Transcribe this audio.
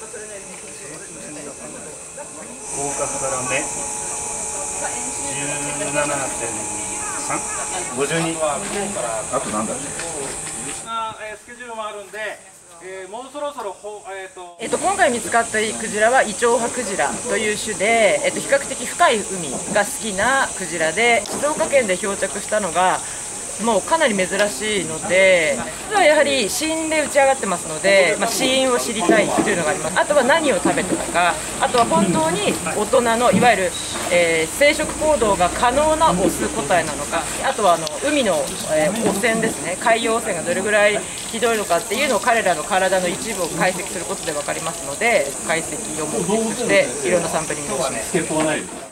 合格から目。17.352あとなんだっけ？スケジュールもあるんで、えーもうそろそろほ、えーとえっと、今回見つかったクジラはイチョウハクジラという種で、えっと、比較的深い海が好きなクジラで静岡県で漂着したのがもうかなり珍しいので実はやはり死因で打ち上がってますので、まあ、死因を知りたいというのがありますあとは何を食べたのかあとは本当に大人のいわゆる、えー生殖行動が可能なオス個体なのかあとはあの海の、えー汚染ですね海洋汚染がどれぐらいひどいのかっていうのを彼らの体の一部を解析することで分かりますので解析を目的としていろんなサンプリングをします。